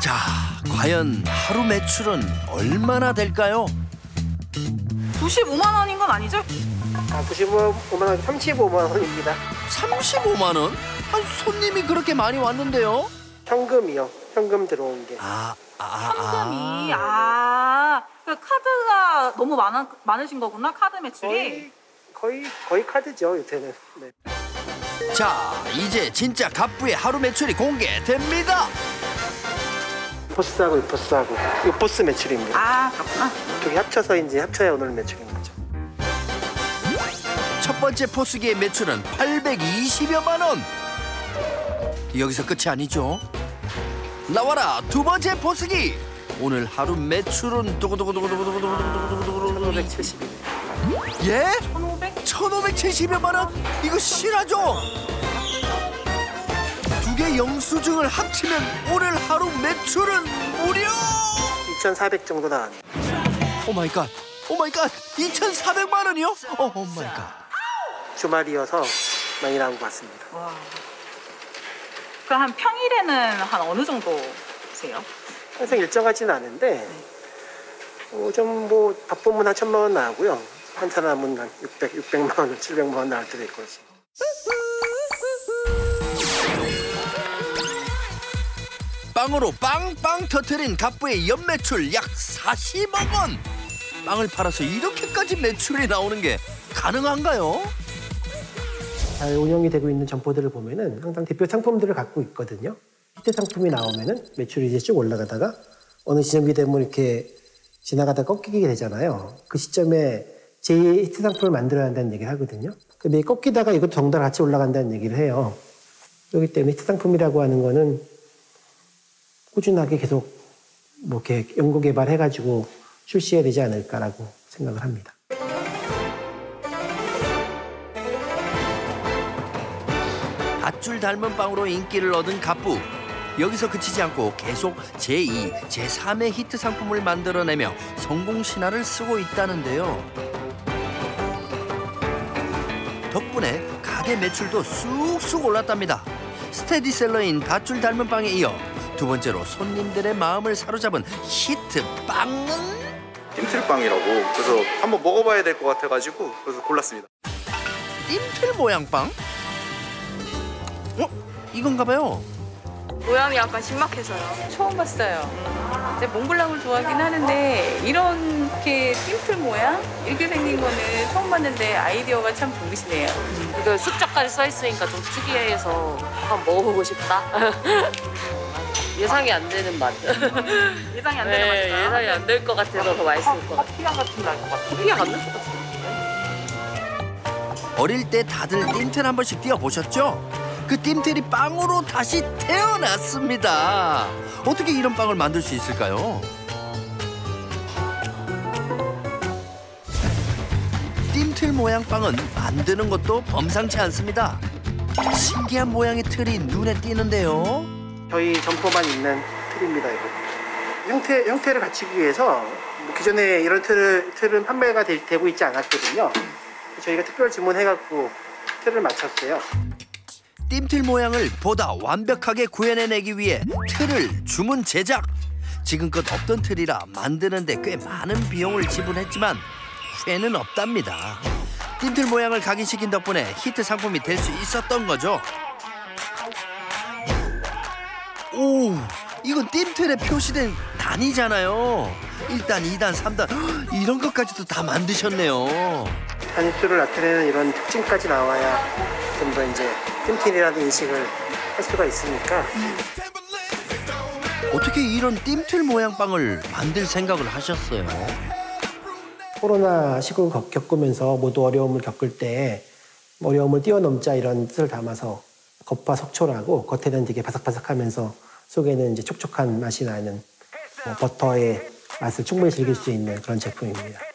자, 과연 하루 매출은 얼마나 될까요? 95만 원인 건 아니죠? 아, 95만 원, 35만 원입니다. 35만 원? 아니, 손님이 그렇게 많이 왔는데요? 현금이요. 현금 들어온 게. 아, 아, 아. 현금이 아, 그 카드가 너무 많아, 많으신 거구나 카드 매출이. 거의, 거의, 거의 카드죠, 요새는. 네. 자, 이제 진짜 갑부의 하루 매출이 공개됩니다. 포스하고 포스하고 이 포스 매출입니다. 아 그렇구나. 두개 합쳐서 이제 합쳐야 오늘 매출인 거죠. 첫 번째 포스기의 매출은 820여만 원. 여기서 끝이 아니죠. 나와라 두 번째 포스기. 오늘 하루 매출은 두구두구두구두구두구두구두구두구두구 1570입니다. 예? 1,500? 1570여만 원? 이거 실하죠? 두 개 영수증을 합치면 오늘 하루 매출은 무려 2,400 정도 나왔네요. Oh my God. Oh my God. 2,400만 원이요? 어, Oh my God. 주말이어서 많이 나온 것 같습니다. 와. 그럼 한 평일에는 한 어느 정도세요? 항상 일정하지는 않은데 어, 좀뭐 바쁘면 한 천만 원 나오고요. 남은 한 600, 600만 원, 700만 원 나올 때도 있고 그렇습니다. 빵으로 빵빵 터트린 갑부의 연매출 약 40억 원. 빵을 팔아서 이렇게까지 매출이 나오는 게 가능한가요? 잘 운영이 되고 있는 점포들을 보면은 항상 대표 상품들을 갖고 있거든요. 히트 상품이 나오면은 매출이 이제 쭉 올라가다가 어느 지점이 되면 이렇게 지나가다 꺾이게 되잖아요. 그 시점에 제2 히트 상품을 만들어야 한다는 얘기를 하거든요. 근데 이 꺾이다가 이것도 덩달아 같이 올라간다는 얘기를 해요. 그렇기 때문에 히트 상품이라고 하는 거는 꾸준하게 계속 뭐 이렇게 연구 개발해가지고 출시해야 되지 않을까라고 생각을 합니다. 밧줄 닮은 빵으로 인기를 얻은 갑부. 여기서 그치지 않고 계속 제2, 제3의 히트 상품을 만들어내며 성공 신화를 쓰고 있다는데요. 덕분에 가게 매출도 쑥쑥 올랐답니다. 스테디셀러인 밧줄 닮은 빵에 이어 두 번째로 손님들의 마음을 사로잡은 히트 빵은 찜틀빵이라고 그래서 한번 먹어봐야 될 것 같아가지고 그래서 골랐습니다. 띠틀 모양 빵? 어? 이건가 봐요. 모양이 약간 신박해서요. 처음 봤어요. 이제 몽블랑을 좋아하긴 하는데 이렇게 띵틀 모양 이렇게 생긴 거는 처음 봤는데 아이디어가 참 좋으시네요. 이거 숫자까지 써 있으니까 좀 특이해서 한번 먹어보고 싶다. 예상이 안 되는 맛. 예상이 안 되는 네, 맛이다. 예상이 안 될 것 같아서 더 맛있을 것 같아요. 커피야 같은 날것 같아. 커피가 안날것 같아요. 어릴 때 다들 띠틀 한 번씩 뛰어보셨죠? 그 띠틀이 빵으로 다시 태어났습니다. 어떻게 이런 빵을 만들 수 있을까요? 띠틀 모양 빵은 만드는 것도 범상치 않습니다. 신기한 모양의 틀이 눈에 띄는데요. 저희 점포만 있는 틀입니다, 이거. 형태, 형태를 갖추기 위해서 뭐 기존에 이런 틀을, 틀은 판매가 되, 고 있지 않았거든요. 저희가 특별 주문해갖고 틀을 맞췄어요. 띠틀 모양을 보다 완벽하게 구현해내기 위해 틀을 주문 제작. 지금껏 없던 틀이라 만드는데 꽤 많은 비용을 지불했지만 후회는 없답니다. 띠틀 모양을 각인시킨 덕분에 히트 상품이 될 수 있었던 거죠. 오, 이건 띠틀에 표시된 단이잖아요. 1단, 2단, 3단 이런 것까지도 다 만드셨네요. 단입술을 나타내는 이런 특징까지 나와야 좀 더 이제 찜틀이라는 인식을 할 수가 있으니까 어떻게 이런 띠틀 모양 빵을 만들 생각을 하셨어요? 코로나 시국을 겪- 겪으면서 모두 어려움을 겪을 때 어려움을 뛰어넘자 이런 뜻을 담아서 겉바 속초라고 겉에는 되게 바삭바삭하면서 속에는 이제 촉촉한 맛이 나는 뭐 버터의 맛을 충분히 즐길 수 있는 그런 제품입니다.